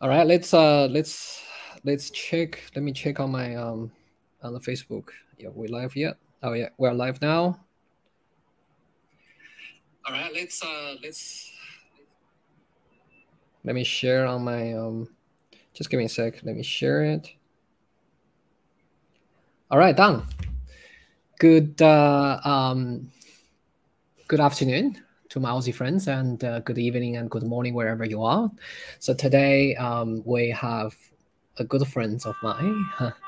All right, let's uh let's let's check. Let me check on my um on the Facebook. Yeah, we live yet? Oh yeah, we're live now. All right, let's uh let's let me share on my um just give me a sec. Let me share it. All right, done. Good uh um good afternoon to my Aussie friends, and uh, good evening and good morning wherever you are. So today um, we have a good friend of mine,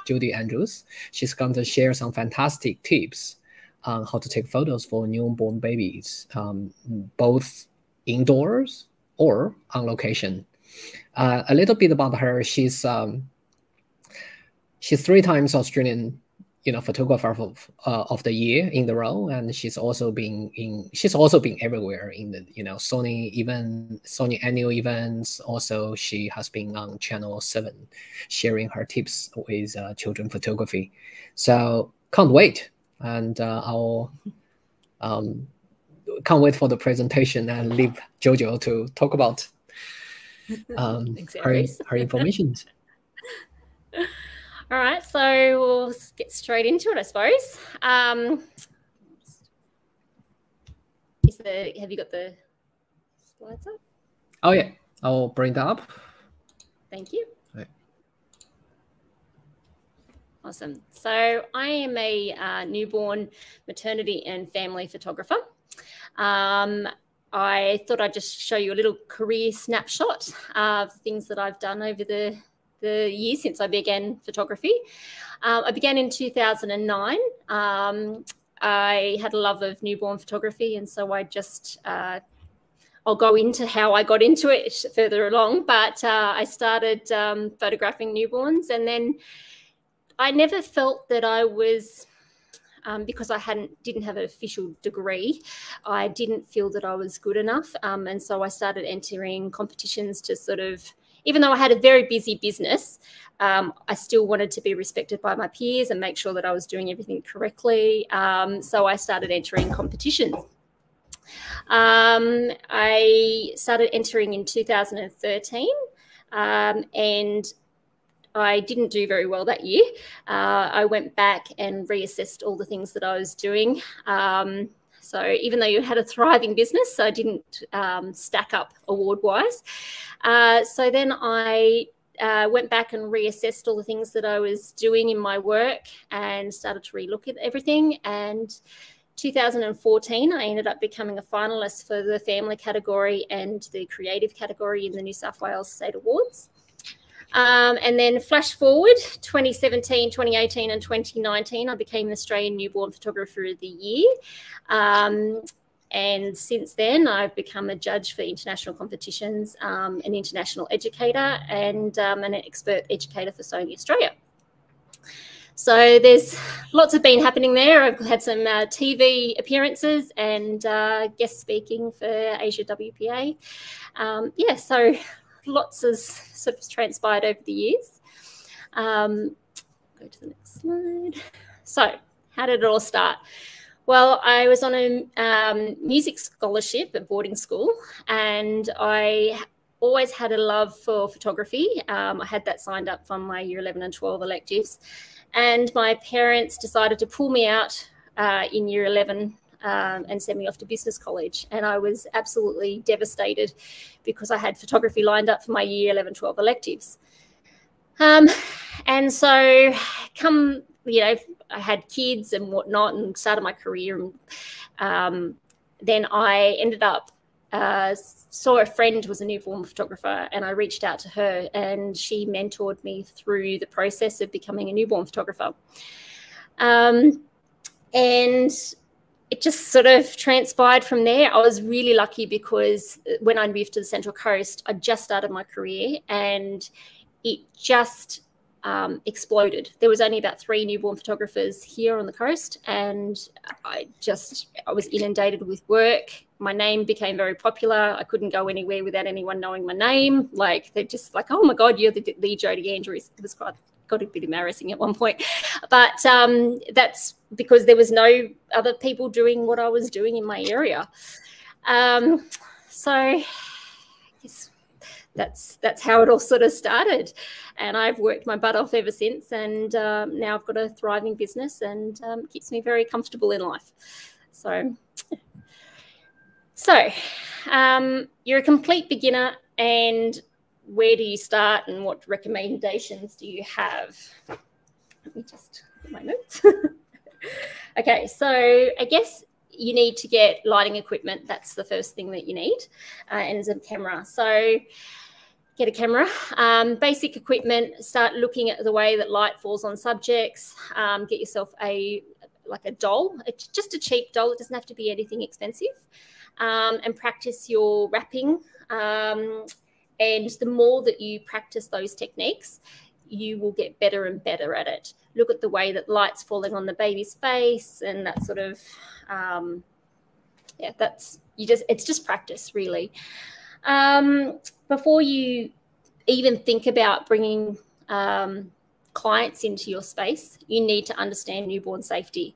Jodie Andrews. She's going to share some fantastic tips on how to take photos for newborn babies, um, both indoors or on location. Uh, a little bit about her. She's um, she's three times Australian you know photographer of, uh, of the year in the row and she's also been in she's also been everywhere in the you know sony even sony annual events. Also she has been on channel 7 sharing her tips with uh, children photography. So can't wait. And uh, i'll um, can't wait for the presentation and leave jojo to talk about um, her, her information All right, so we'll get straight into it, I suppose. Um, is the have you got the slides up? Oh yeah, I'll bring that up. Thank you. Right. Awesome. So I am a uh, newborn maternity and family photographer. Um, I thought I'd just show you a little career snapshot of things that I've done over the the year since I began photography. Um, I began in 2009. Um, I had a love of newborn photography, and so I just uh, I'll go into how I got into it further along. But uh, I started um, photographing newborns, and then I never felt that I was. Um, because I hadn't didn't have an official degree, I didn't feel that I was good enough, um, and so I started entering competitions to sort of even though I had a very busy business, um, I still wanted to be respected by my peers and make sure that I was doing everything correctly. Um, so I started entering competitions. Um, I started entering in 2013 um, and I didn't do very well that year. Uh, I went back and reassessed all the things that I was doing. Um, so even though you had a thriving business, I didn't um, stack up award wise. Uh, so then I uh, went back and reassessed all the things that I was doing in my work and started to relook at everything. And 2014, I ended up becoming a finalist for the family category and the creative category in the New South Wales State Awards. Um, and then flash forward 2017, 2018, and 2019, I became the Australian Newborn Photographer of the Year. Um, and since then, I've become a judge for international competitions, um, an international educator, and um, an expert educator for Sony Australia. So there's lots of been happening there. I've had some uh, TV appearances and uh, guest speaking for Asia WPA. Um, yeah, so lots has sort of transpired over the years. Um, go to the next slide. So, how did it all start? Well, I was on a um, music scholarship at boarding school, and I always had a love for photography. Um, I had that signed up from my year 11 and 12 electives. And my parents decided to pull me out uh, in year 11 um, and sent me off to business college. And I was absolutely devastated because I had photography lined up for my year 11, 12 electives. Um, and so, come, you know, I had kids and whatnot and started my career. And um, then I ended up uh, saw a friend was a newborn photographer and I reached out to her and she mentored me through the process of becoming a newborn photographer. Um, and it just sort of transpired from there. I was really lucky because when I moved to the Central Coast, I just started my career and it just um, exploded. There was only about three newborn photographers here on the coast, and I just I was inundated with work. My name became very popular. I couldn't go anywhere without anyone knowing my name. Like they're just like, "Oh my God, you're the, the Jodie Andrews." It was quite got a bit embarrassing at one point. But um, that's because there was no other people doing what I was doing in my area. Um, so I guess that's that's how it all sort of started. And I've worked my butt off ever since. And um, now I've got a thriving business and um, keeps me very comfortable in life. So, so um, you're a complete beginner and where do you start and what recommendations do you have? Let me just get my notes. okay, so I guess you need to get lighting equipment. That's the first thing that you need, uh, and a camera. So get a camera. Um, basic equipment. Start looking at the way that light falls on subjects. Um, get yourself a like a doll, it's just a cheap doll. It doesn't have to be anything expensive. Um, and practice your wrapping. Um, and the more that you practice those techniques, you will get better and better at it. Look at the way that light's falling on the baby's face and that sort of, um, yeah, that's, you just, it's just practice really. Um, before you even think about bringing um, clients into your space, you need to understand newborn safety.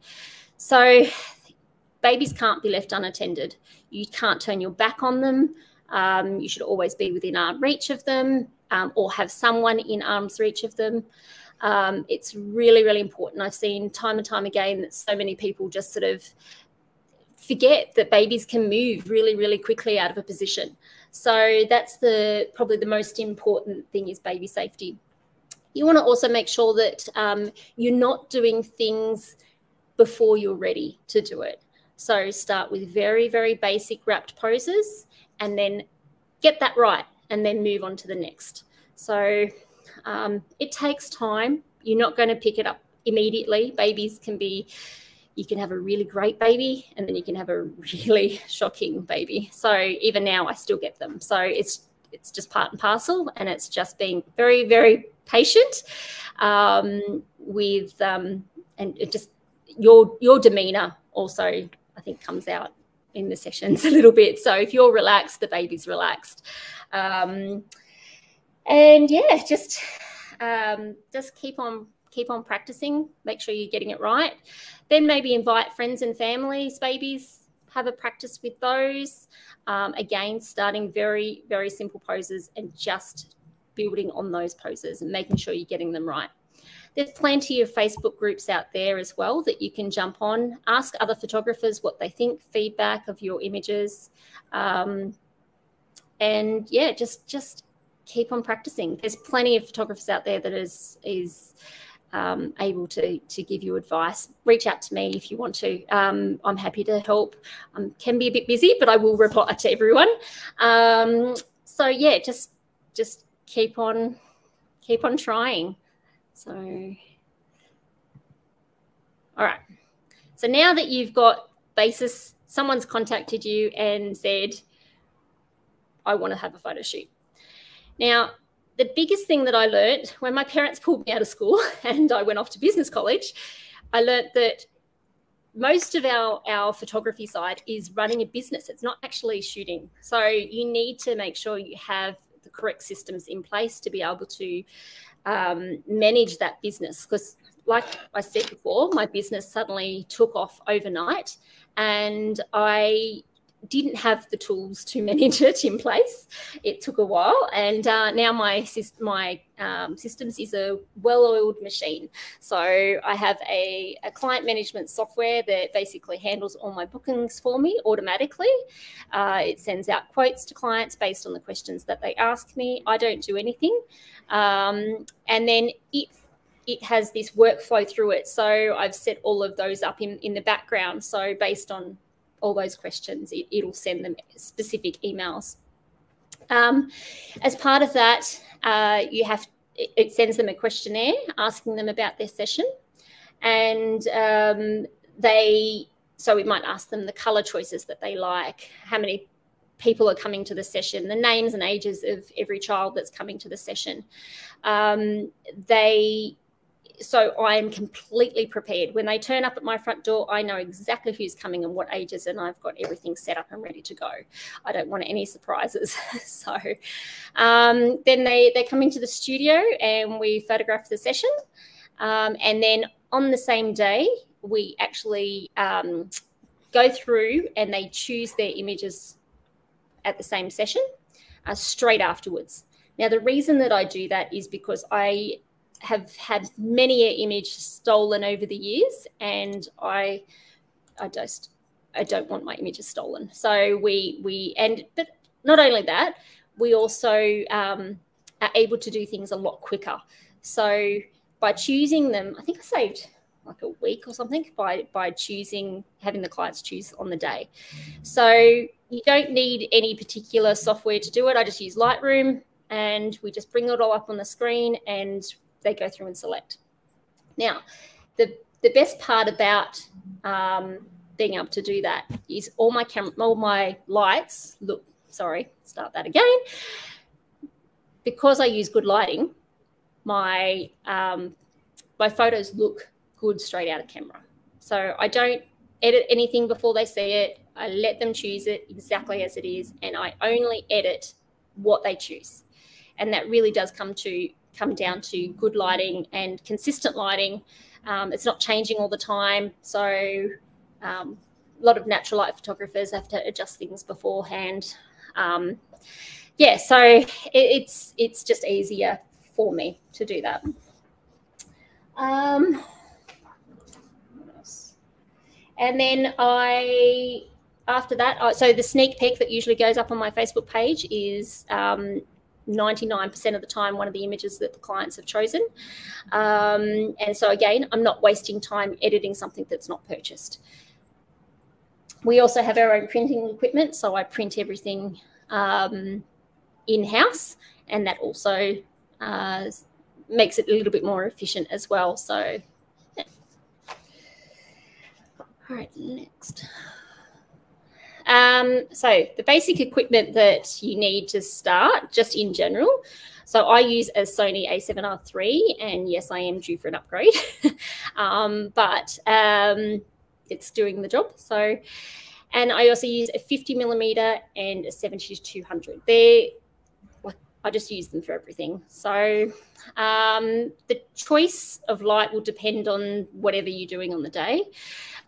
So babies can't be left unattended. You can't turn your back on them. Um, you should always be within arm reach of them um, or have someone in arm's reach of them. Um, it's really, really important. I've seen time and time again that so many people just sort of forget that babies can move really, really quickly out of a position. So that's the probably the most important thing is baby safety. You want to also make sure that um, you're not doing things before you're ready to do it. So start with very, very basic wrapped poses and then get that right and then move on to the next. So um, it takes time. You're not going to pick it up immediately. Babies can be, you can have a really great baby and then you can have a really shocking baby. So even now, I still get them. So it's it's just part and parcel, and it's just being very very patient um, with um, and it just your your demeanor also I think comes out in the sessions a little bit. So if you're relaxed, the baby's relaxed. Um, and yeah, just um, just keep on keep on practicing. Make sure you're getting it right. Then maybe invite friends and families, babies. Have a practice with those. Um, again, starting very very simple poses and just building on those poses and making sure you're getting them right. There's plenty of Facebook groups out there as well that you can jump on, ask other photographers what they think, feedback of your images. Um, and yeah, just just keep on practicing. There's plenty of photographers out there that is is um, able to to give you advice. Reach out to me if you want to. Um, I'm happy to help. I um, can be a bit busy, but I will reply to everyone. Um, so yeah, just just keep on keep on trying. So, all right. So now that you've got basis, someone's contacted you and said, I want to have a photo shoot. Now, the biggest thing that I learned when my parents pulled me out of school and I went off to business college, I learned that most of our, our photography side is running a business. It's not actually shooting. So you need to make sure you have the correct systems in place to be able to um, manage that business. Because like I said before, my business suddenly took off overnight and I didn't have the tools to manage it in place. It took a while, and uh, now my my um, systems is a well-oiled machine. So I have a, a, client management software that basically handles all my bookings for me automatically. Uh, it sends out quotes to clients based on the questions that they ask me. I don't do anything, um, and then it it has this workflow through it. So I've set all of those up in, in the background. So based on all those questions, it, will send them specific emails. Um, as part of that, uh, you have it, it sends them a questionnaire asking them about their session, and um, they so we might ask them the color choices that they like, how many people are coming to the session, the names and ages of every child that's coming to the session. Um, they so I am completely prepared. When they turn up at my front door, I know exactly who's coming and what ages, and I've got everything set up and ready to go. I don't want any surprises. so um, then they, they come into the studio and we photograph the session. Um, and then on the same day, we actually um, go through and they choose their images at the same session uh, straight afterwards. Now, the reason that I do that is because I have had many an image stolen over the years, and I, I just, I don't want my images stolen. So we we and but not only that, we also um, are able to do things a lot quicker. So by choosing them, I think I saved like a week or something by by choosing having the clients choose on the day. So you don't need any particular software to do it. I just use Lightroom and we just bring it all up on the screen and they go through and select. Now, the the best part about um, being able to do that is all my camera, all my lights look. Sorry, start that again. Because I use good lighting, my um, my photos look good straight out of camera. So I don't edit anything before they see it. I let them choose it exactly as it is, and I only edit what they choose. And that really does come to come down to good lighting and consistent lighting. Um, it's not changing all the time, so um, a lot of natural light photographers have to adjust things beforehand. Um, yeah, so it, it's it's just easier for me to do that. Um, and then I, after that, so the sneak peek that usually goes up on my Facebook page is 99% um, of the time one of the images that the clients have chosen. Um, and so again, I'm not wasting time editing something that's not purchased. We also have our own printing equipment, so I print everything um, in-house, and that also uh, makes it a little bit more efficient as well. So all right, next. Um, so the basic equipment that you need to start, just in general. So I use a Sony a7R III, and yes, I am due for an upgrade, um, but um, it's doing the job. So, and I also use a 50 millimeter and a 70 to 200. They're I just use them for everything. So um, the choice of light will depend on whatever you're doing on the day.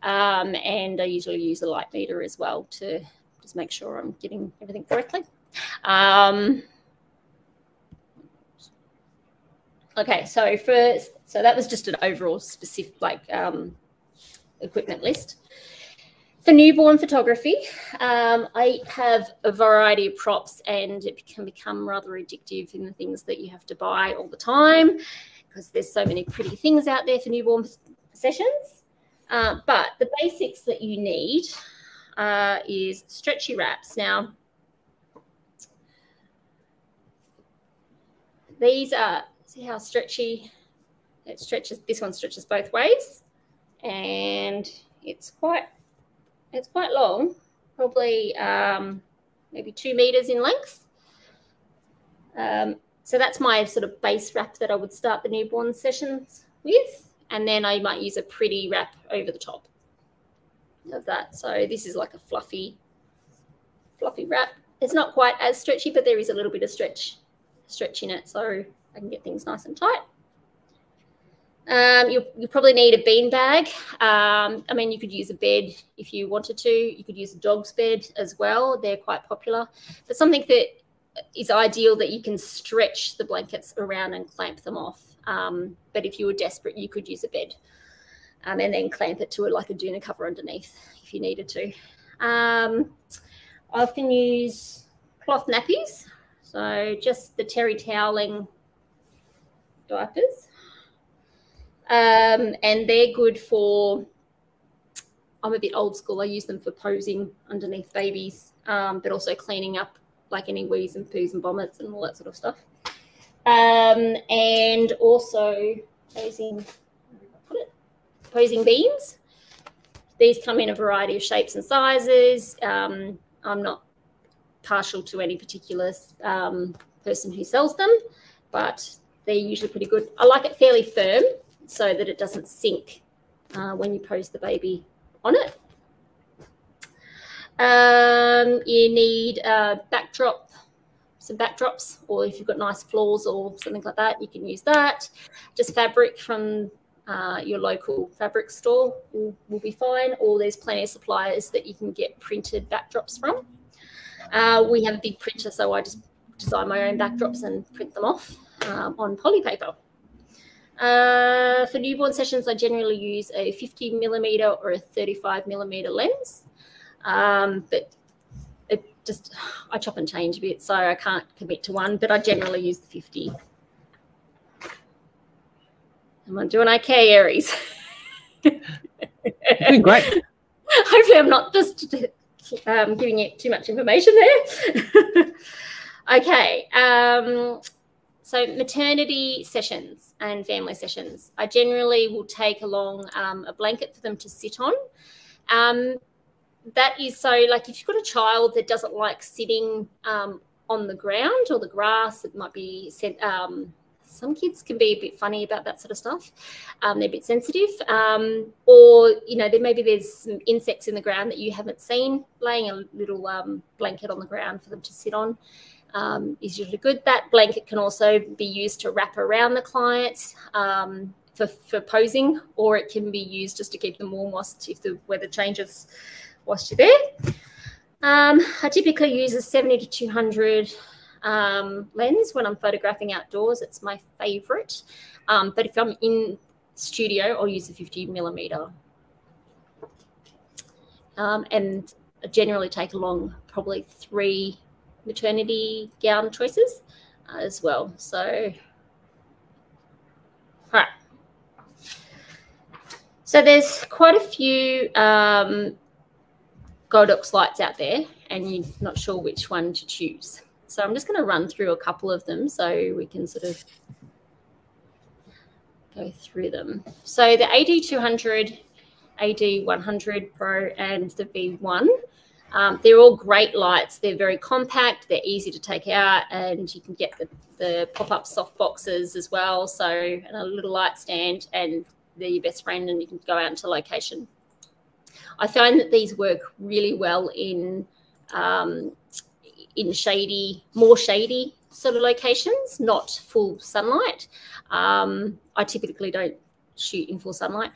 Um, and I usually use a light meter as well to just make sure I'm getting everything correctly. Um, okay, so first, so that was just an overall specific like um, equipment list. For newborn photography, um, I have a variety of props and it can become rather addictive in the things that you have to buy all the time because there's so many pretty things out there for newborn sessions. Uh, but the basics that you need uh, is stretchy wraps. Now, these are, see how stretchy it stretches, this one stretches both ways and it's quite, it's quite long, probably um, maybe two meters in length. Um, so that's my sort of base wrap that I would start the newborn sessions with and then I might use a pretty wrap over the top of that. So this is like a fluffy, fluffy wrap. It's not quite as stretchy, but there is a little bit of stretch, stretch in it, so I can get things nice and tight. Um, you you probably need a bean bag. Um, I mean, you could use a bed if you wanted to. You could use a dog's bed as well. They're quite popular. But something that is ideal that you can stretch the blankets around and clamp them off. Um, but if you were desperate, you could use a bed um, and then clamp it to a, like a doona cover underneath if you needed to. Um, I often use cloth nappies, so just the terry toweling diapers. Um, and they're good for, I'm a bit old school, I use them for posing underneath babies, um, but also cleaning up like any wheeze and poos and vomits and all that sort of stuff. Um, and also posing, put it, posing beams. These come in a variety of shapes and sizes. Um, I'm not partial to any particular um, person who sells them, but they're usually pretty good. I like it fairly firm so that it doesn't sink uh, when you pose the baby on it. Um, you need a backdrop, some backdrops, or if you've got nice floors or something like that, you can use that. Just fabric from uh, your local fabric store will, will, be fine, or there's plenty of suppliers that you can get printed backdrops from. Uh, we have a big printer, so I just design my own backdrops and print them off um, on poly paper. Uh, for newborn sessions, I generally use a 50 millimeter or a 35 millimeter lens. Um, but it just, I chop and change a bit, so I can't commit to one, but I generally use the 50. Am I doing okay, Aries? doing great. Hopefully, I'm not just um, giving you too much information there. okay. Um, so maternity sessions and family sessions. I generally will take along um, a blanket for them to sit on. Um, that is so like if you've got a child that doesn't like sitting um, on the ground or the grass, it might be sent, um, some kids can be a bit funny about that sort of stuff. Um, they're a bit sensitive, um, or you know, there maybe there's some insects in the ground that you haven't seen. Laying a little blanket on the ground for them to sit on um, is usually good. That blanket can also be used to wrap around the client um, for, for posing, or it can be used just to keep them warm whilst if the weather changes whilst you're there. Um, I typically use a 70 to 200 um, lens when I'm photographing outdoors. It's my favorite. Um, but if I'm in studio, I'll use a 50 millimeter. Um, and I generally take along probably three maternity gown choices uh, as well. So, all right. So there's quite a few um, Godox lights out there and you're not sure which one to choose. So I'm just going to run through a couple of them so we can sort of go through them. So the AD200, AD100 Pro and the V1, um, they're all great lights. They're very compact, they're easy to take out and you can get the, the pop-up soft boxes as well. So and a little light stand and they're your best friend and you can go out into location. I find that these work really well in um, in shady, more shady sort of locations, not full sunlight. Um, I typically don't shoot in full sunlight,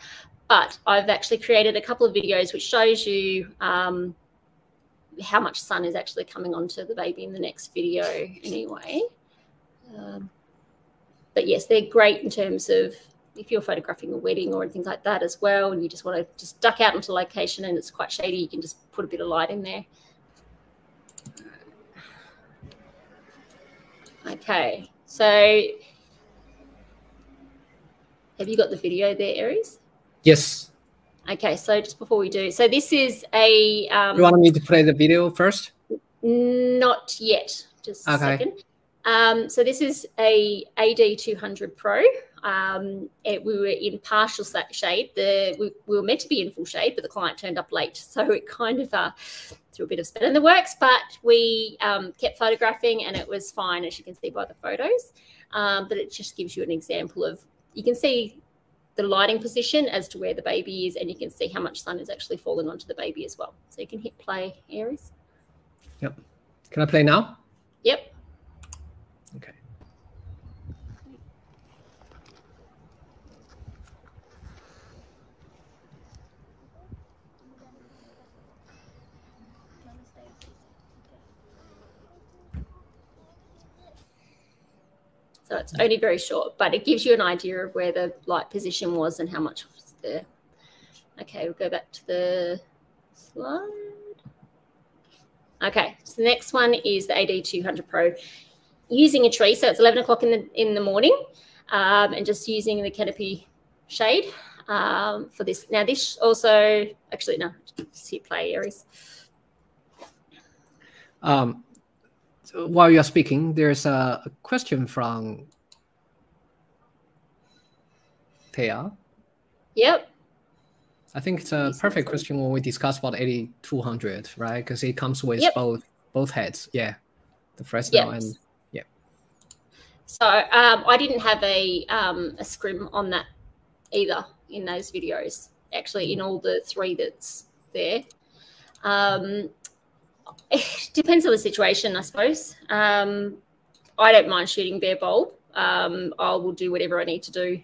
but I've actually created a couple of videos which shows you um, how much sun is actually coming onto the baby in the next video anyway. Um, but yes, they're great in terms of if you're photographing a wedding or anything like that as well, and you just want to just duck out into location and it's quite shady, you can just put a bit of light in there. Okay, so have you got the video there, Aries? Yes. Okay, so just before we do, so this is a. Um, you want me to play the video first? Not yet. Just okay. a second. Um, so this is a AD200 Pro. Um, it, we were in partial shade. The we, we, were meant to be in full shade, but the client turned up late, so it kind of uh, threw a bit of spin in the works. But we um, kept photographing, and it was fine, as you can see by the photos. Um, but it just gives you an example of you can see the lighting position as to where the baby is, and you can see how much sun is actually falling onto the baby as well. So you can hit play, Aries. Yep. Can I play now? Yep. Okay. So it's only very short, but it gives you an idea of where the light position was and how much was there. Okay, we'll go back to the slide. Okay, so the next one is the AD200 Pro. Using a tree, so it's 11 o'clock in the, in the morning, um, and just using the canopy shade um, for this. Now this also, actually no, hit play Aries. Um, while you're speaking, there's a question from Thea. Yep. I think it's a perfect question when we discuss about AD200, right? Because it comes with yep. both both heads. Yeah, the Fresnel and yeah. So um, I didn't have a um, a scrim on that either in those videos. Actually, in all the three that's there. Um, it depends on the situation, I suppose. Um, I don't mind shooting bare bulb. Um, I will do whatever I need to do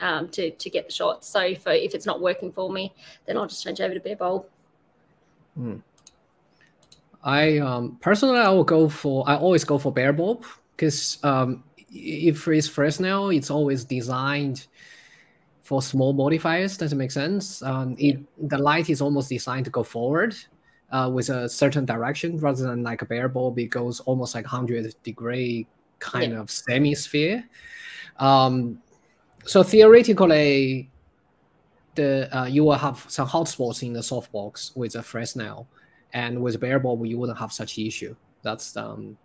um, to, to get the shot. So for, if it's not working for me, then I'll just change over to bare bulb. Mm. I um, personally I will go for I always go for bare bulb because um, if it's Fresnel, it's always designed for small modifiers. Does it make sense? Um, it the light is almost designed to go forward uh, with a certain direction rather than like a bare bulb. It goes almost like hundred degree kind yeah. of semi-sphere. Um, so theoretically, the uh, you will have some hotspots in the softbox with a Fresnel, and with bare bulb you wouldn't have such issue. That's um,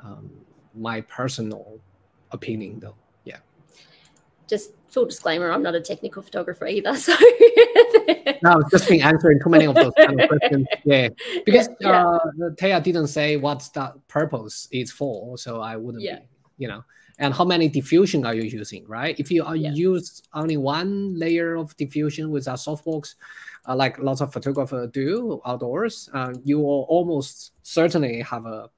um, my personal opinion, though. Just full disclaimer: I'm not a technical photographer either, so. no, just been answering too many of those kind of questions. Yeah, because yeah. Uh, Taya didn't say what that purpose is for, so I wouldn't. Yeah. Be, you know and how many diffusion are you using, right? If you yeah. use only one layer of diffusion with a softbox, uh, like lots of photographers do outdoors, uh, you will almost certainly have a,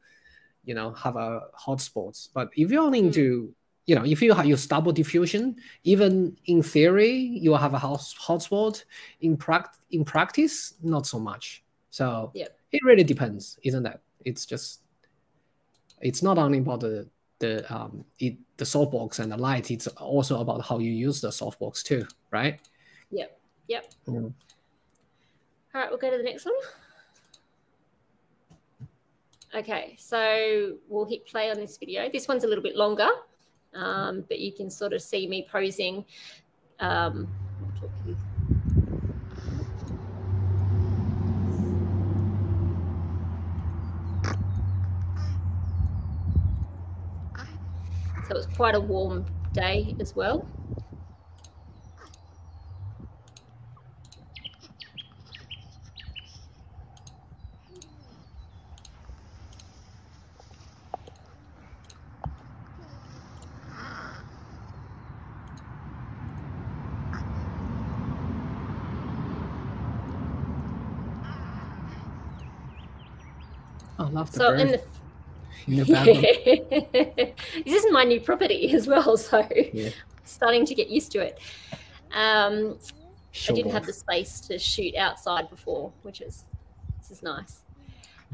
you know, have a hotspot. But if you're only mm. into, you know, if you have use double diffusion, even in theory, you have a hotspot. In, pract in practice, not so much. So it really depends, isn't it? It's just, it's not only about the the um, it, the softbox and the light. It's also about how you use the softbox too, right? Yep. Yep. Mm. All right, we'll go to the next one. Okay, so we'll hit play on this video. This one's a little bit longer, um, but you can sort of see me posing. Um, So it's quite a warm day as well. Love the so bird. in the this is my new property as well, so yeah. starting to get used to it. Um, sure. I didn't have the space to shoot outside before, which is this is nice.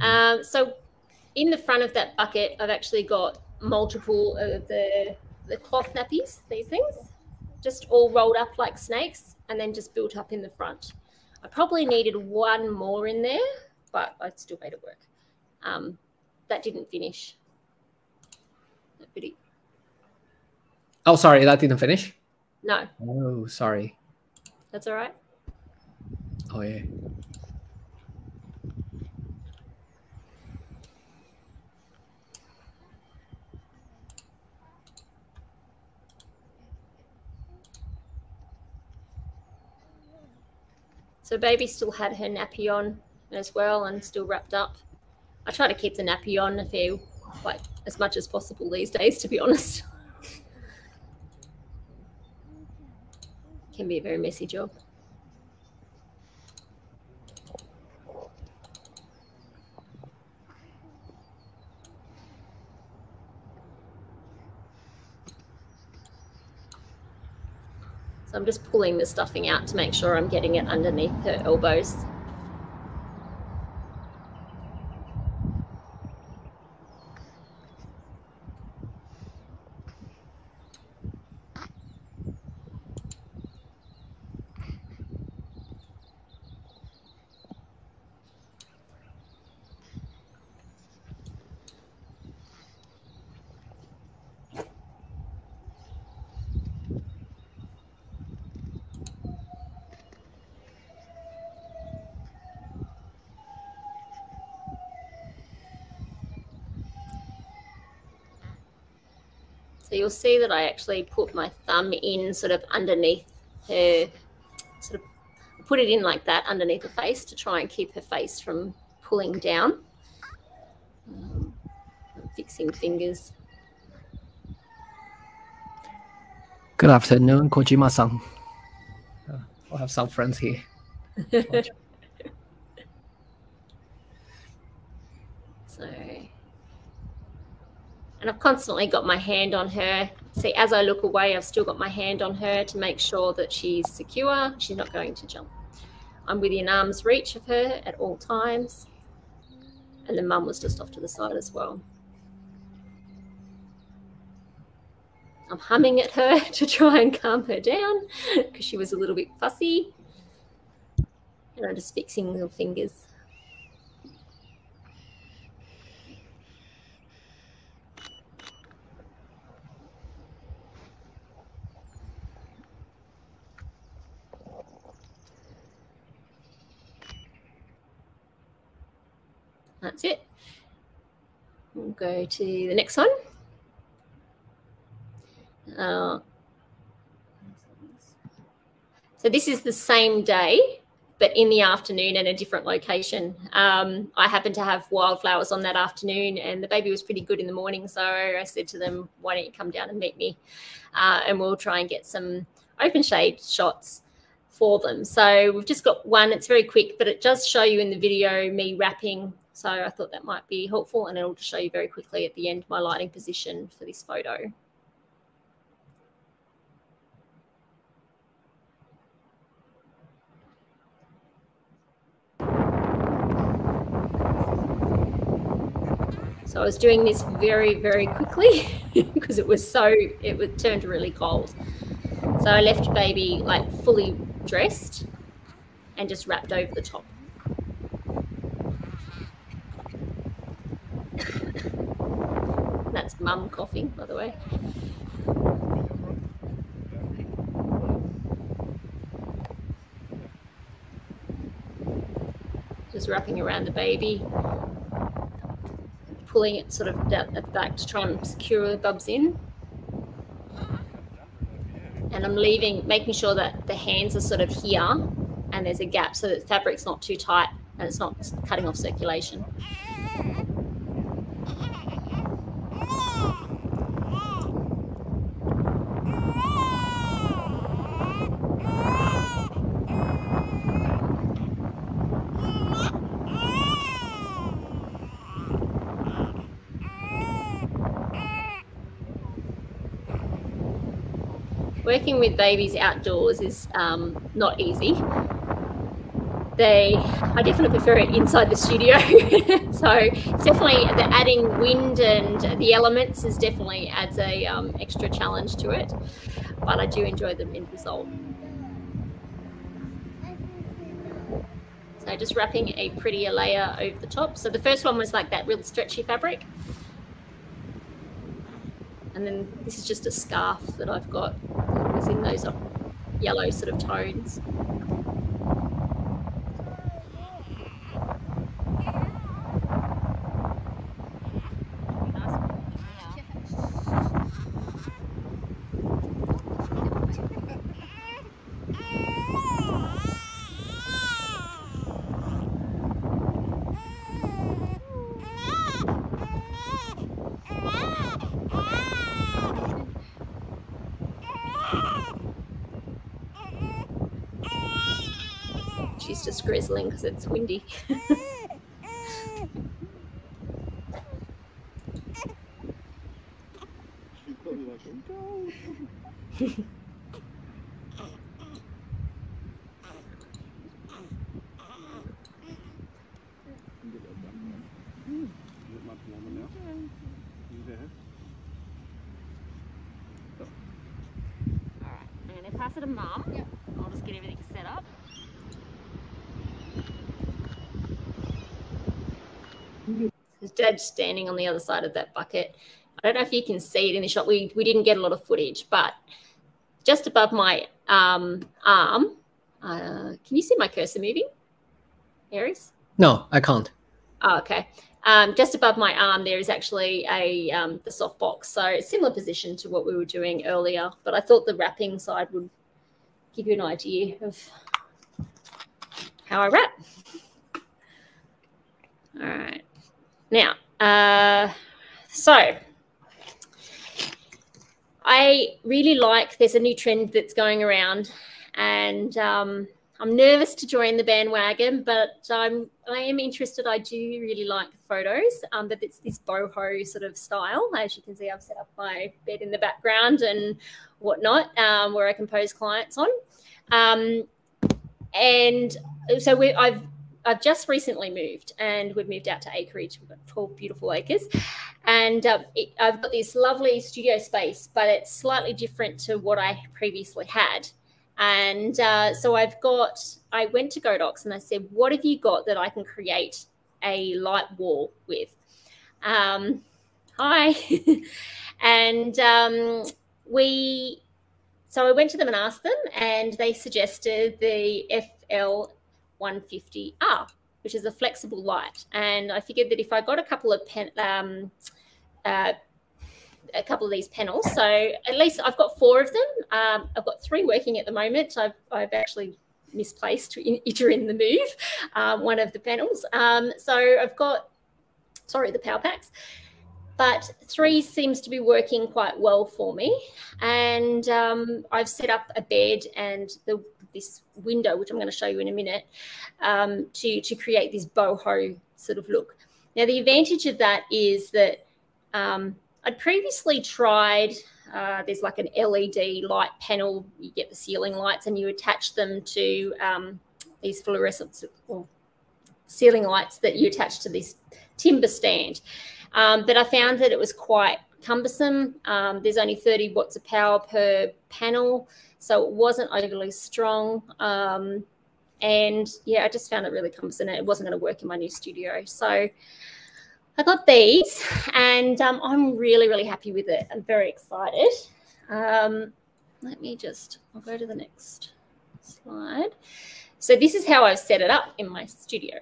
Mm. Um, so in the front of that bucket, I've actually got multiple of the the cloth nappies, these things, just all rolled up like snakes, and then just built up in the front. I probably needed one more in there, but I still made it work. Um, that didn't finish. Oh, sorry, that didn't finish? No. Oh, sorry. That's all right. Oh, yeah. So baby still had her nappy on as well and still wrapped up. I try to keep the nappy on a fair, like as much as possible these days, to be honest. Can be a very messy job. So I'm just pulling the stuffing out to make sure I'm getting it underneath her elbows. So you'll see that I actually put my thumb in sort of underneath her, sort of put it in like that underneath her face to try and keep her face from pulling down. Um, fixing fingers. Good afternoon, Kojima-san. Uh, I have some friends here. so and I've constantly got my hand on her. See, as I look away, I've still got my hand on her to make sure that she's secure. She's not going to jump. I'm within arm's reach of her at all times. And the mum was just off to the side as well. I'm humming at her to try and calm her down because she was a little bit fussy. And I'm just fixing little fingers. That's it. We'll go to the next one. Uh, so this is the same day, but in the afternoon in a different location. Um, I happened to have wildflowers on that afternoon, and the baby was pretty good in the morning. So I said to them, "Why don't you come down and meet me, uh, and we'll try and get some open shade shots." for them. So we've just got one. It's very quick, but it does show you in the video me wrapping so I thought that might be helpful and it'll just show you very quickly at the end my lighting position for this photo. So I was doing this very, very quickly because it was so, it was turned really cold. So I left baby like fully dressed and just wrapped over the top. That's mum coughing, by the way. Just wrapping around the baby, pulling it sort of down at the back to try and secure the bubs in. And I'm leaving, making sure that the hands are sort of here and there's a gap so that the fabric's not too tight and it's not cutting off circulation. Working with babies outdoors is um, not easy. They, I definitely prefer it inside the studio. so it's definitely the adding wind and the elements is definitely adds a um, extra challenge to it. But I do enjoy the end result. So just wrapping a prettier layer over the top. So the first one was like that real stretchy fabric. And then this is just a scarf that I've got was in those yellow sort of tones. Drizzling because it's windy. Standing on the other side of that bucket. I don't know if you can see it in the shot. We we didn't get a lot of footage, but just above my um, arm, uh, can you see my cursor moving, Aries? No, I can't. Oh, okay. Um, just above my arm, there is actually a um, the soft box. So similar position to what we were doing earlier, but I thought the wrapping side would give you an idea of how I wrap. All right. Now, uh, so I really like, there's a new trend that's going around and um, I'm nervous to join the bandwagon, but I'm, I am interested. I do really like photos, um, but it's this boho sort of style. As you can see, I've set up my bed in the background and whatnot, um, where I can pose clients on. Um, and so we, I've I've just recently moved, and we've moved out to acreage. We've got 12 beautiful acres, and uh, it, I've got this lovely studio space, but it's slightly different to what I previously had. And uh, so I've got, I went to Godox and I said, what have you got that I can create a light wall with? Um, hi. and um, we, so I went to them and asked them, and they suggested the FL 150R, which is a flexible light. And I figured that if I got a couple of pen, um, uh, a couple of these panels. So at least I've got four of them. Um, I've got three working at the moment. I've, I've actually misplaced in, during the move um, one of the panels. Um, so I've got, sorry, the power packs. But three seems to be working quite well for me. And um, I've set up a bed and the, this window, which I'm going to show you in a minute, um, to, to create this boho sort of look. Now, the advantage of that is that um, I'd previously tried, uh, there's like an LED light panel, you get the ceiling lights and you attach them to um, these fluorescent or ceiling lights that you attach to this timber stand. Um, but I found that it was quite cumbersome. Um, there's only 30 watts of power per panel, so it wasn't overly strong. Um, and yeah, I just found it really cumbersome. It wasn't going to work in my new studio. So I got these and um, I'm really, really happy with it. I'm very excited. Um, let me just, I'll go to the next slide. So this is how I've set it up in my studio.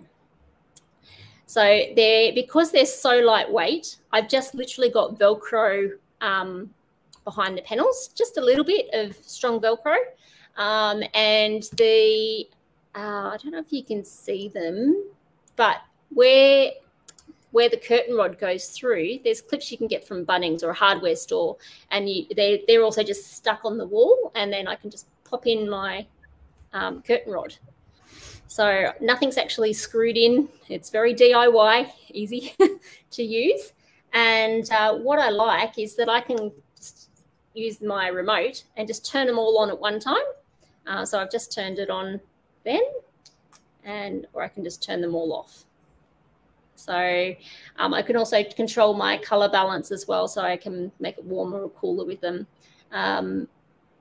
So they're, because they're so lightweight, I've just literally got Velcro um, behind the panels, just a little bit of strong Velcro. Um, and the, uh, I don't know if you can see them, but where where the curtain rod goes through, there's clips you can get from Bunnings or a hardware store, and you, they they're also just stuck on the wall, and then I can just pop in my um, curtain rod. So nothing's actually screwed in. It's very DIY, easy to use. And uh, what I like is that I can use my remote and just turn them all on at one time. Uh, so I've just turned it on then, and or I can just turn them all off. So um, I can also control my color balance as well, so I can make it warmer or cooler with them. Um,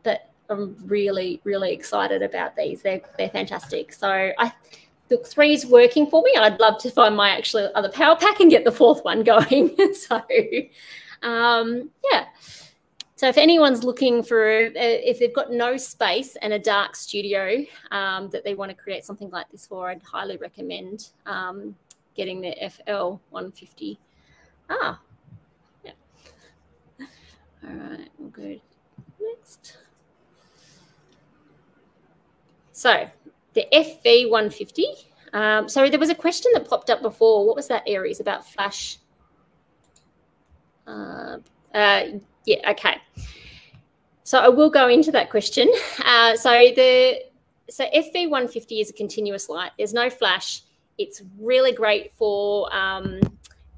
but I'm really, really excited about these. They're, they're fantastic. So I, the three is working for me. I'd love to find my actual other power pack and get the fourth one going. so um, yeah. So if anyone's looking for, uh, if they've got no space and a dark studio um, that they want to create something like this for, I'd highly recommend um, getting the FL 150. Ah, yeah. All right, we'll go next. So the FV 150. Um, sorry, there was a question that popped up before. What was that, Aries, about flash? Uh, uh, yeah, okay. So I will go into that question. Uh, so the so FV 150 is a continuous light. There's no flash it's really great for um,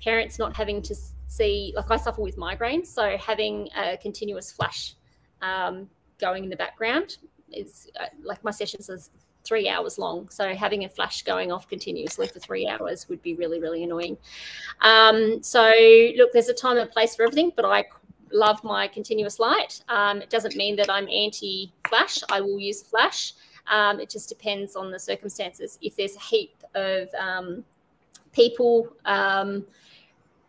parents not having to see, like I suffer with migraines, so having a continuous flash um, going in the background is uh, like my sessions are three hours long. So having a flash going off continuously for three hours would be really, really annoying. Um, so look, there's a time and place for everything, but I love my continuous light. Um, it doesn't mean that I'm anti-flash. I will use flash. Um, it just depends on the circumstances. If there's a heap of um, people, um,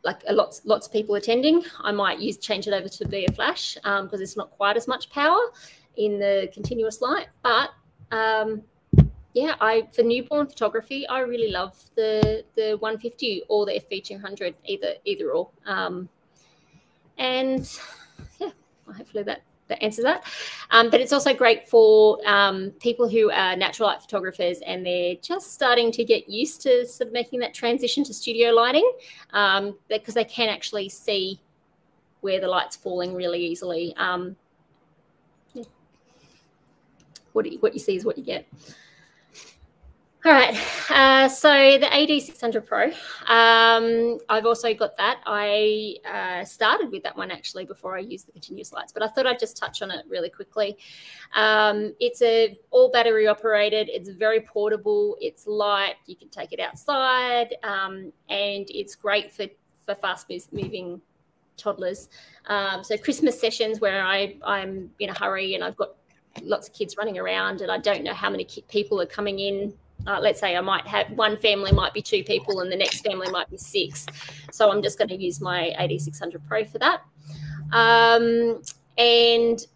like a lots lots of people attending, I might use change it over to be a flash because um, it's not quite as much power in the continuous light. But um, yeah, I for newborn photography, I really love the the 150 or the FV200, either either or. Um, and yeah, hopefully that that answers that. Um, but it's also great for um, people who are natural light photographers and they're just starting to get used to sort of making that transition to studio lighting um, because they can actually see where the light's falling really easily. What, you, what you see is what you get. All right, uh, so the AD600 Pro, um, I've also got that. I uh, started with that one actually before I used the continuous lights, but I thought I'd just touch on it really quickly. Um, it's a all battery operated. It's very portable. It's light. You can take it outside, um, and it's great for for fast moving toddlers. Um, so Christmas sessions where I I'm in a hurry and I've got lots of kids running around and I don't know how many people are coming in uh, let's say I might have one family might be two people and the next family might be six. So I'm just going to use my AD600 Pro for that. Um, and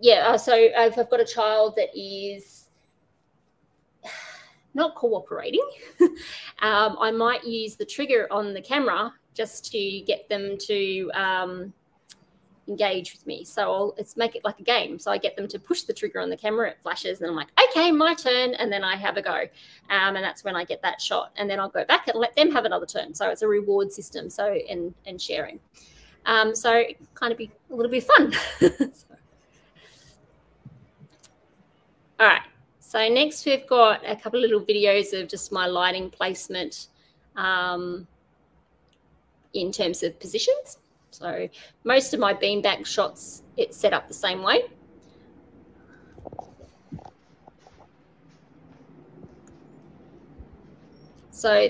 yeah, uh, so if I've got a child that is not cooperating, um, I might use the trigger on the camera just to get them to um, engage with me. So I'll it's make it like a game. So I get them to push the trigger on the camera, it flashes, and I'm like, okay, my turn, and then I have a go, um, and that's when I get that shot, and then I'll go back and let them have another turn. So it's a reward system. So and and sharing. Um, so it kind of be a little bit fun. All right. So next we've got a couple of little videos of just my lighting placement um, in terms of positions. So most of my beanbag shots, it's set up the same way. So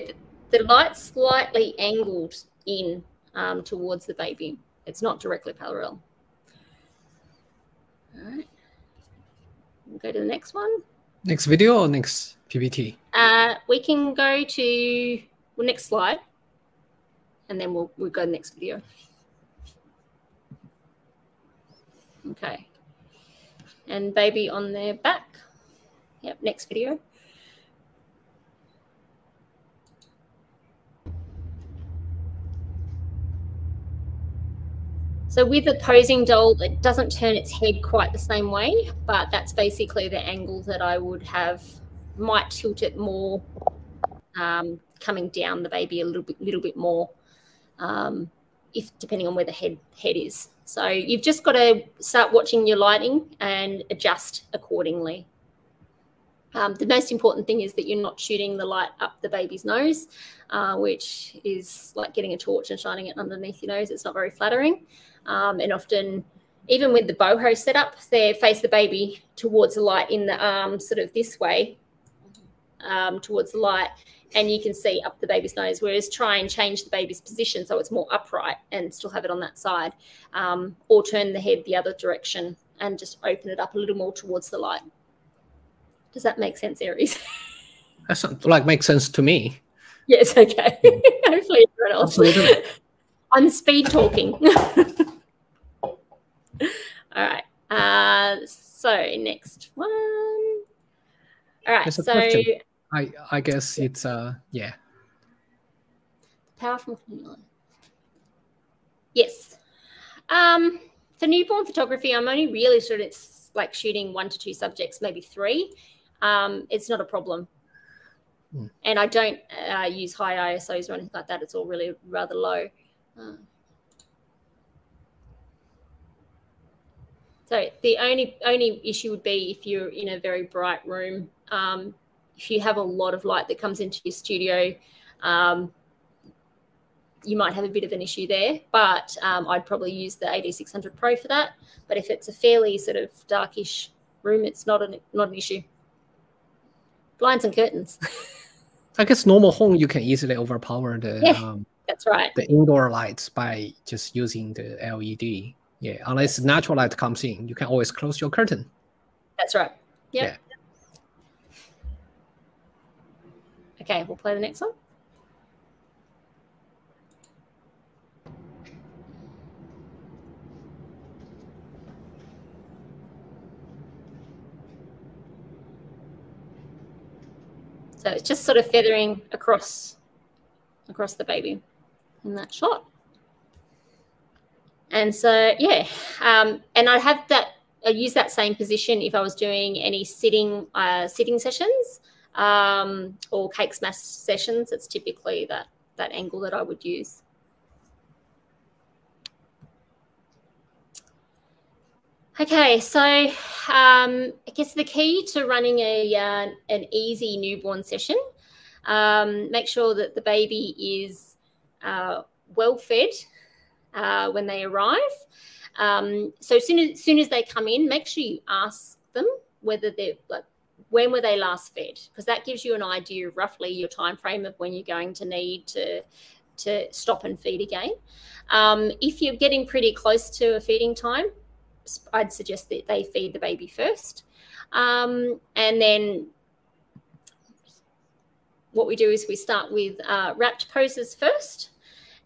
the light's slightly angled in um, towards the baby. It's not directly parallel. All right. We'll go to the next one. Next video or next PPT? Uh, we can go to well, next slide, and then we'll, we'll go to the next video. Okay. And baby on their back. Yep, next video. So with the posing doll, it doesn't turn its head quite the same way, but that's basically the angle that I would have, might tilt it more, um, coming down the baby a little bit, little bit more, um, if depending on where the head head is. So you've just got to start watching your lighting and adjust accordingly. Um, the most important thing is that you're not shooting the light up the baby's nose, uh, which is like getting a torch and shining it underneath your nose. It's not very flattering. Um, and often, even with the boho setup, they face the baby towards the light in the arm, sort of this way, um, towards the light and you can see up the baby's nose. Whereas try and change the baby's position so it's more upright and still have it on that side, um, or turn the head the other direction and just open it up a little more towards the light. Does that make sense, Aries? That like makes sense to me. Yes, okay. Hopefully everyone else. I'm speed talking. All right. Uh, so next one. All right. So question. I I guess it's uh yeah. Power from Yes. Um, for newborn photography, I'm only really sort of like shooting one to two subjects, maybe three. Um, it's not a problem. Mm. And I don't uh, use high ISOs or anything like that. It's all really rather low. Uh. So the only only issue would be if you're in a very bright room. Um, if you have a lot of light that comes into your studio, um, you might have a bit of an issue there, but um, I'd probably use the AD600 Pro for that. But if it's a fairly sort of darkish room, it's not an, not an issue. Blinds and curtains. I guess normal home, you can easily overpower the yeah, um, that's right. The indoor lights by just using the LED. Yeah, unless natural light comes in, you can always close your curtain. That's right. Yep. Yeah. Okay, we'll play the next one. So it's just sort of feathering across across the baby in that shot. And so, yeah, um, and I have that, I use that same position if I was doing any sitting uh, sitting sessions um, or cake smash sessions, it's typically that, that angle that I would use. Okay, so um, I guess the key to running a uh, an easy newborn session, um, make sure that the baby is uh, well fed uh, when they arrive. Um, so soon as soon as they come in, make sure you ask them whether they're like when were they last fed because that gives you an idea roughly your time frame of when you're going to need to to stop and feed again. Um, if you're getting pretty close to a feeding time, I'd suggest that they feed the baby first. Um, and then what we do is we start with uh, wrapped poses first.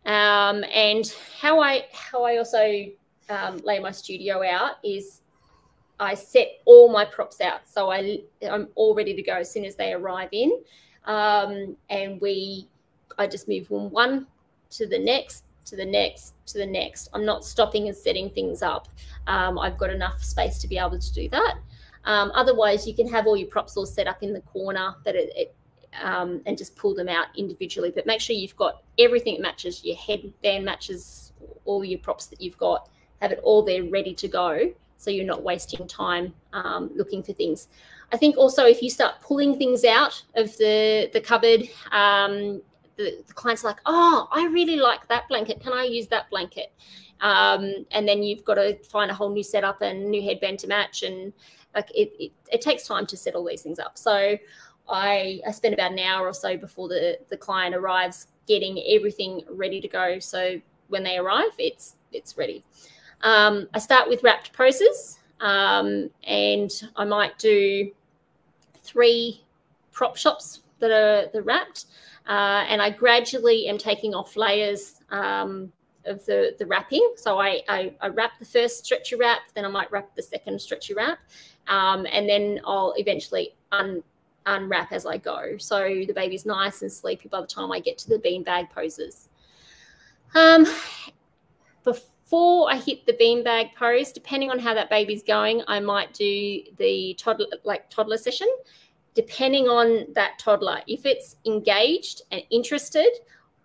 Um, and how I how I also um, lay my studio out is I set all my props out, so I I'm all ready to go as soon as they arrive in, um, and we I just move from one to the next to the next to the next. I'm not stopping and setting things up. Um, I've got enough space to be able to do that. Um, otherwise, you can have all your props all set up in the corner that it, it um, and just pull them out individually. But make sure you've got everything that matches your headband matches all your props that you've got. Have it all there ready to go, so you're not wasting time um, looking for things. I think also if you start pulling things out of the the cupboard, um, the, the client's like, oh, I really like that blanket. Can I use that blanket? Um, and then you've got to find a whole new setup and new headband to match. And like it, it, it takes time to set all these things up. So I, I spend about an hour or so before the, the client arrives getting everything ready to go. So when they arrive, it's, it's ready. Um, I start with wrapped poses um, and I might do three prop shops that are the wrapped. Uh, and I gradually am taking off layers um, of the, the wrapping. So I, I, I, wrap the first stretchy wrap, then I might wrap the second stretchy wrap, um, and then I'll eventually un, unwrap as I go. So the baby's nice and sleepy by the time I get to the beanbag poses. Um, before I hit the beanbag pose, depending on how that baby's going, I might do the toddler like toddler session depending on that toddler, if it's engaged and interested,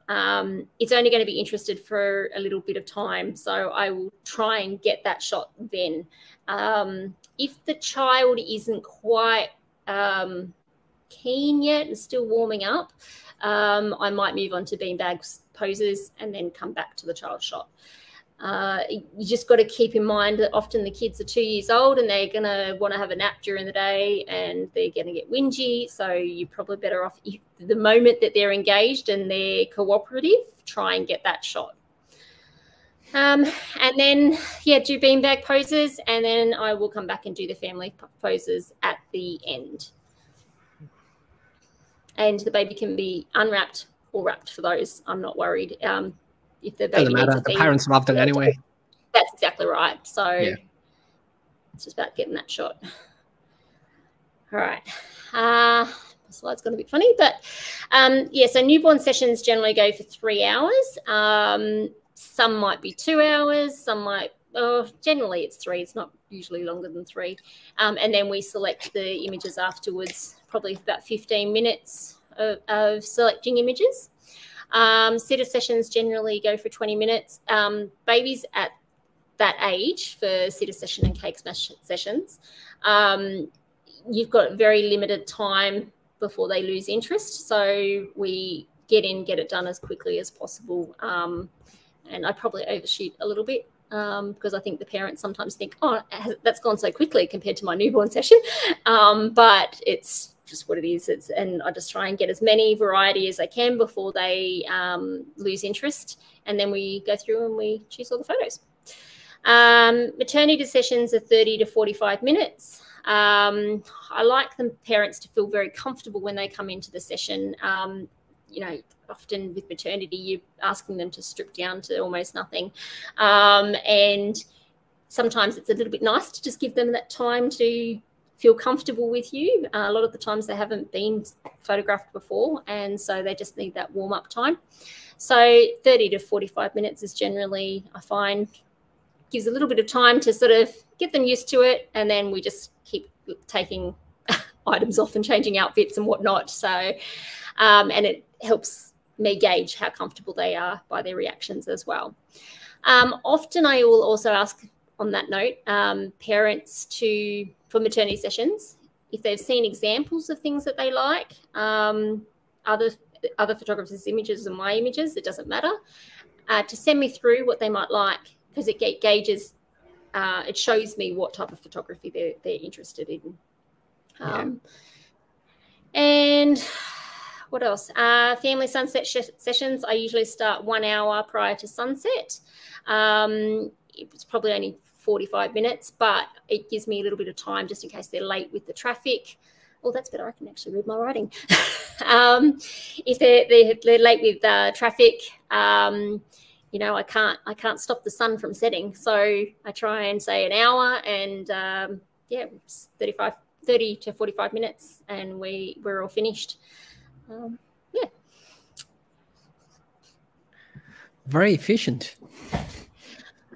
um, it's only going to be interested for a little bit of time. So I will try and get that shot then. Um, if the child isn't quite um, keen yet and still warming up, um, I might move on to beanbag poses and then come back to the child shot uh, you just got to keep in mind that often the kids are two years old and they're going to want to have a nap during the day and they're going to get whingy. So you're probably better off if the moment that they're engaged and they're cooperative, try and get that shot. Um, and then, yeah, do beanbag poses, and then I will come back and do the family poses at the end. And the baby can be unwrapped or wrapped for those. I'm not worried. Um, if the doesn't matter. The parents loved it anyway. That's exactly right. So yeah. it's just about getting that shot. All right. Uh, the slide's got a bit funny, but um, yeah. So newborn sessions generally go for three hours. Um, some might be two hours. Some might. Oh, generally it's three. It's not usually longer than three. Um, and then we select the images afterwards. Probably about 15 minutes of, of selecting images. Um, sitter sessions generally go for 20 minutes. Um, babies at that age for sitter session and cake smash sessions, um, you've got very limited time before they lose interest. So we get in, get it done as quickly as possible. Um, and I probably overshoot a little bit um, because I think the parents sometimes think, oh, that's gone so quickly compared to my newborn session. Um, but it's just what it is. It's, and I just try and get as many variety as I can before they um, lose interest. And then we go through and we choose all the photos. Um, maternity sessions are 30 to 45 minutes. Um, I like the parents to feel very comfortable when they come into the session. Um, you know, often with maternity, you're asking them to strip down to almost nothing. Um, and sometimes it's a little bit nice to just give them that time to feel comfortable with you. Uh, a lot of the times they haven't been photographed before, and so they just need that warm up time. So 30 to 45 minutes is generally, I find, gives a little bit of time to sort of get them used to it, and then we just keep taking items off and changing outfits and whatnot. So, um, and it helps me gauge how comfortable they are by their reactions as well. Um, often I will also ask on that note, um, parents to for maternity sessions, if they've seen examples of things that they like, um, other other photographers' images and my images, it doesn't matter, uh, to send me through what they might like because it gauges, uh, it shows me what type of photography they're, they're interested in. Um, yeah. And what else? Uh, family sunset sessions. I usually start one hour prior to sunset. Um, it's probably only 45 minutes, but it gives me a little bit of time just in case they're late with the traffic. Oh, that's better. I can actually read my writing. um, if they're, they're, they're, late with uh, traffic, um, you know, I can't I can't stop the sun from setting. So I try and say an hour and um, yeah, 35, 30 to 45 minutes and we, we're all finished. Um, yeah. Very efficient.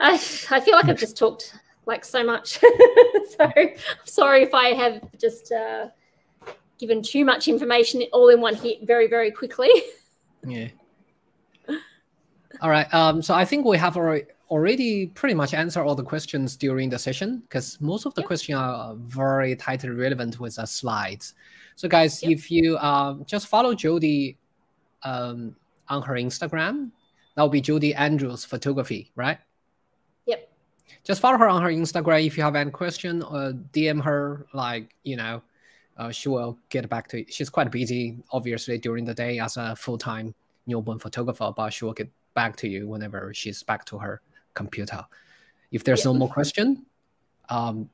I, I feel like I've just talked like so much. so I'm sorry if I have just uh, given too much information all in one hit very, very quickly. Yeah. All right. Um, so I think we have already already pretty much answered all the questions during the session because most of the yep. questions are very tightly relevant with the slides. So guys, yep. if you uh, just follow Jodie um, on her Instagram, that will be Jodie Andrews Photography, right? Just follow her on her Instagram. If you have any question, or DM her, like, you know, uh, she will get back to you. She's quite busy, obviously, during the day as a full-time newborn photographer, but she will get back to you whenever she's back to her computer. If there's no more question, um,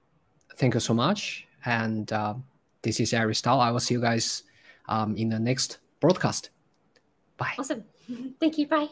thank you so much. And uh, this is Aristotle. I will see you guys um, in the next broadcast. Bye. Awesome. Thank you. Bye.